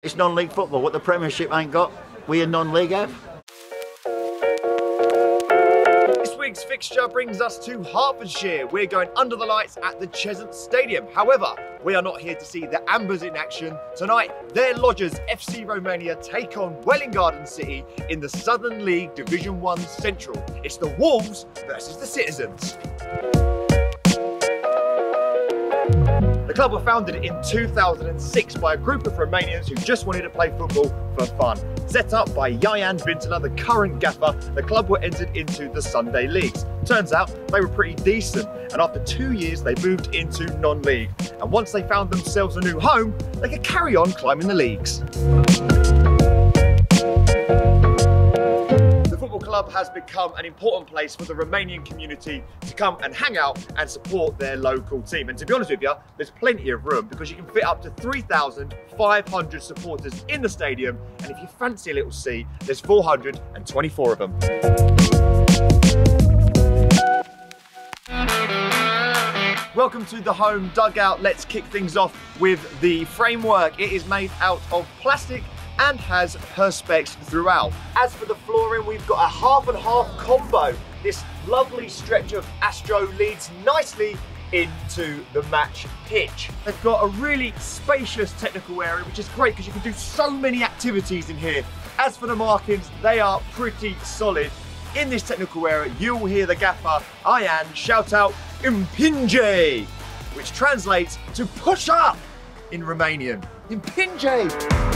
It's non-league football. What the Premiership ain't got, we in non-league have. This week's fixture brings us to Hertfordshire. We're going under the lights at the Cheshunt Stadium. However, we are not here to see the Ambers in action. Tonight, their lodgers FC Romania take on Welwyn Garden City in the Southern League Division 1 Central. It's the Wolves versus the Citizens. Club were founded in 2006 by a group of Romanians who just wanted to play football for fun. Set up by Yayan Bintana, the current gaffer, the club were entered into the Sunday leagues. Turns out they were pretty decent, and after two years they moved into non-league. And once they found themselves a new home, they could carry on climbing the leagues. Club has become an important place for the Romanian community to come and hang out and support their local team. And to be honest with you, there's plenty of room because you can fit up to 3,500 supporters in the stadium. And if you fancy a little seat, there's 424 of them. Welcome to the home dugout. Let's kick things off with the framework. It is made out of plastic and has perspex throughout. As for the flooring, we've got a half and half combo. This lovely stretch of Astro leads nicely into the match pitch. They've got a really spacious technical area, which is great because you can do so many activities in here. As for the markings, they are pretty solid. In this technical area, you'll hear the gaffer, Ian, shout out Impinge, which translates to push up in Romanian. Impinge!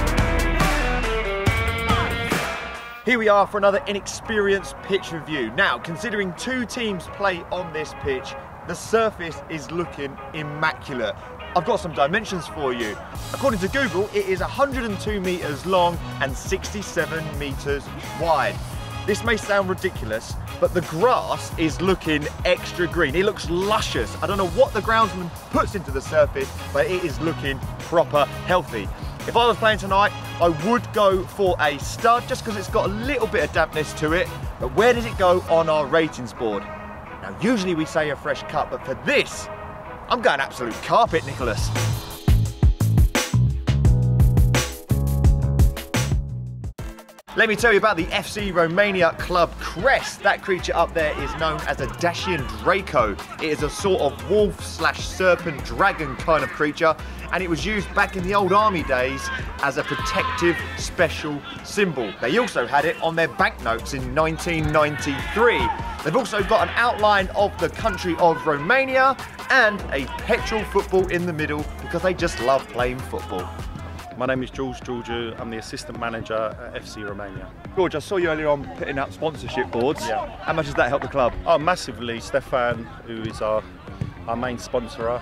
Here we are for another inexperienced pitch review. Now, considering two teams play on this pitch, the surface is looking immaculate. I've got some dimensions for you. According to Google, it is 102 metres long and 67 metres wide. This may sound ridiculous, but the grass is looking extra green. It looks luscious. I don't know what the groundsman puts into the surface, but it is looking proper healthy. If I was playing tonight, I would go for a stud just because it's got a little bit of dampness to it. But where does it go on our ratings board? Now, usually we say a fresh cut, but for this, I'm going absolute carpet, Nicholas. Let me tell you about the FC Romania Club crest. That creature up there is known as a Dacian Draco. It is a sort of wolf slash serpent dragon kind of creature and it was used back in the old army days as a protective special symbol. They also had it on their banknotes in 1993. They've also got an outline of the country of Romania and a petrol football in the middle because they just love playing football. My name is George Georgiou. I'm the assistant manager at FC Romania. George, I saw you earlier on putting out sponsorship boards. Yeah. How much does that help the club? Oh, massively. Stefan, who is our, our main sponsor,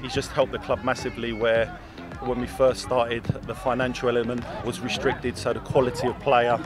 he's just helped the club massively where when we first started the financial element was restricted so the quality of player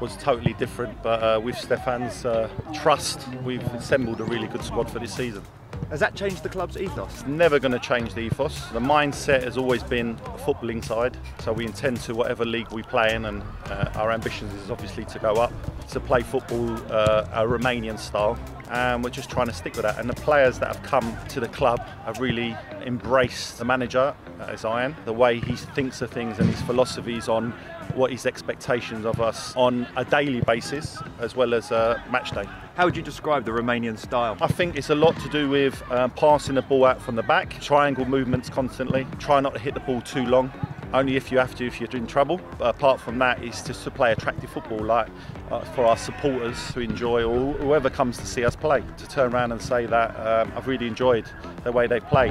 was totally different but uh, with Stefan's uh, trust we've assembled a really good squad for this season. Has that changed the club's ethos? Never going to change the ethos. The mindset has always been footballing side, so we intend to whatever league we play in, and uh, our ambitions is obviously to go up, to play football uh, a Romanian style, and we're just trying to stick with that. And the players that have come to the club have really embraced the manager, as Ian, the way he thinks of things and his philosophies on what his expectations of us on a daily basis as well as a match day. How would you describe the Romanian style? I think it's a lot to do with um, passing the ball out from the back, triangle movements constantly, try not to hit the ball too long, only if you have to if you're in trouble. But apart from that, it's just to play attractive football, like uh, for our supporters to enjoy, or whoever comes to see us play, to turn around and say that um, I've really enjoyed the way they play.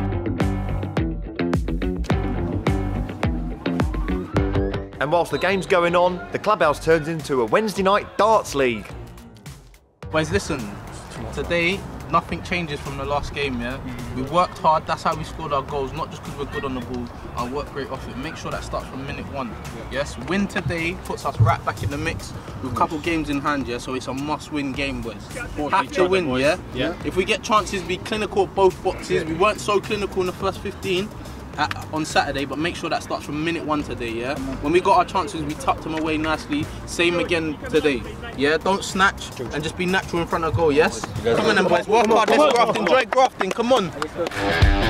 And whilst the game's going on, the clubhouse turns into a Wednesday night darts league. Boys, listen, today nothing changes from the last game, yeah? We worked hard, that's how we scored our goals, not just because we're good on the ball and work great off it. Make sure that starts from minute one. Yes, win today puts us right back in the mix with a couple games in hand, yeah? So it's a must-win game, boys. Have to win, yeah? yeah? If we get chances, be clinical at both boxes. We weren't so clinical in the first 15, at, on Saturday, but make sure that starts from minute one today, yeah? When we got our chances, we tucked them away nicely. Same again today, yeah? Don't snatch and just be natural in front of goal, yes? Come on then, boys. Work hard, let's graft, enjoy grafting, come on.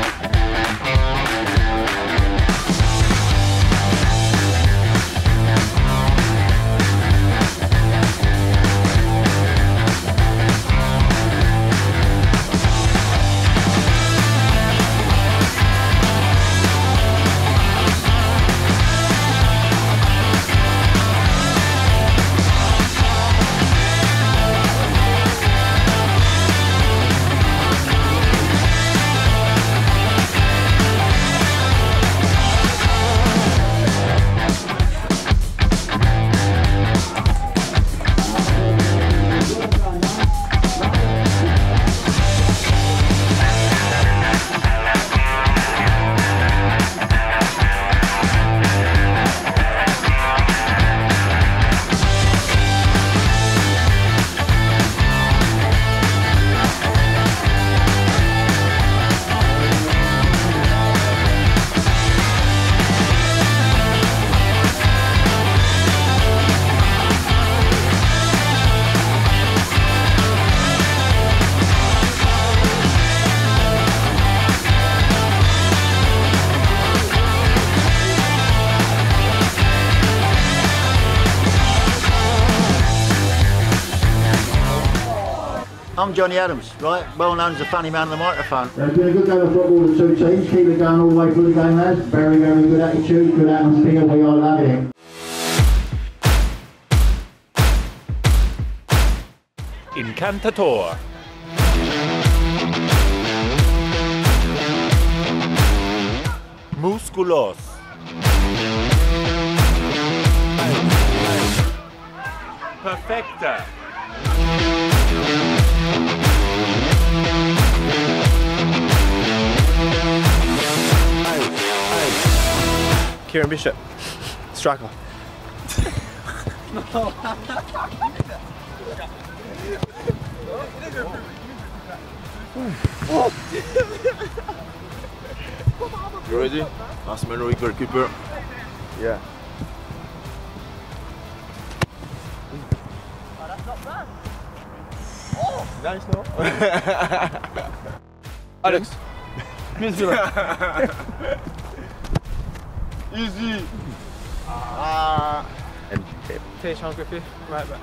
Johnny Adams, right? Well known as the funny man on the microphone. It's been a good game of football, the two teams. Keep it going all the way through the game, lads. Very, very good attitude, good atmosphere. We are loving it. Incantator. Musculos. Perfecta. Kieran Bishop, striker. You ready? Last man, Rico keeper. Yeah. Nice, no? Alex. Easy. Ah. And Tayshawn Griffith, right back.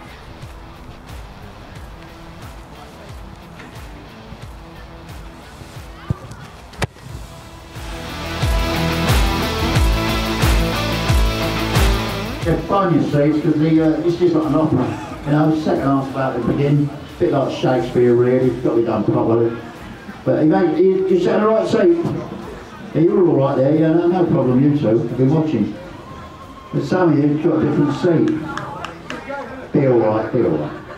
Yeah, find your seats because the uh, it's just like an opera. You know, second half about to begin. bit like Shakespeare, really. It's got to be done properly. But he mate, you, you sat in the right seat. You're all right there. Yeah, no, no problem. You two, I've been watching. But some of you have got a different seat. Be all right. Be all right.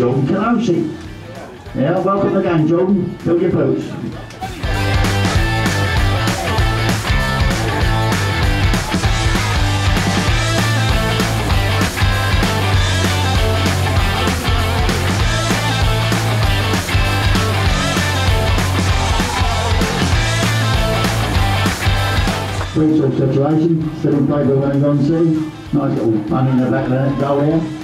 Jordan Canosi. Yeah, welcome again, Jordan. Fill your boots. Sort situation, still in play by Welwyn Garden City. Nice little money in the back that goal here.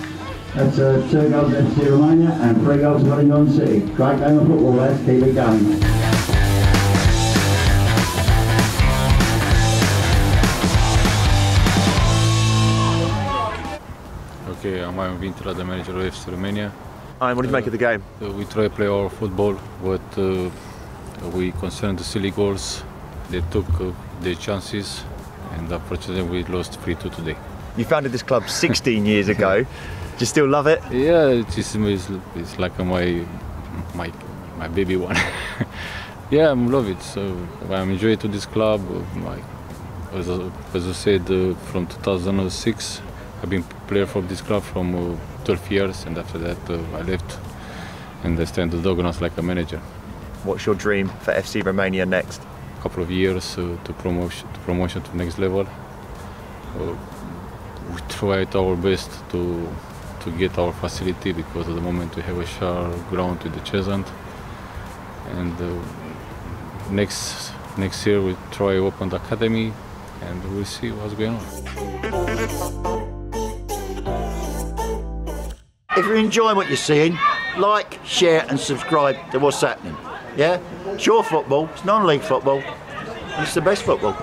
That's uh, two goals to FC Romania and three goals to Welwyn Garden City. Great game of football, lads. Keep it going. Okay, I'm Ivan Vintra, the manager of FC Romania. And what did you make of the game? Uh, we try to play our football, but uh, we concerned the silly goals. They took uh, their chances, and unfortunately we lost 3-2 today. You founded this club 16 years ago. Do you still love it? Yeah, it's, it's, like my my my baby one. yeah, I love it. So I'm enjoying to this club. My, as, I, as I said, uh, from 2006, I've been player for this club from uh, 12 years, and after that uh, I left and I stand the Dogonas like a manager. What's your dream for FC Romania next? A couple of years uh, to promotion to promotion to next level. Uh, we tried our best to to get our facility because at the moment we have a share ground with the Cheshunt. And uh, next next year we try to open the academy and we'll see what's going on. If you're enjoying what you're seeing, like, share, and subscribe to what's happening. Yeah? It's your football, it's non league football, it's the best football.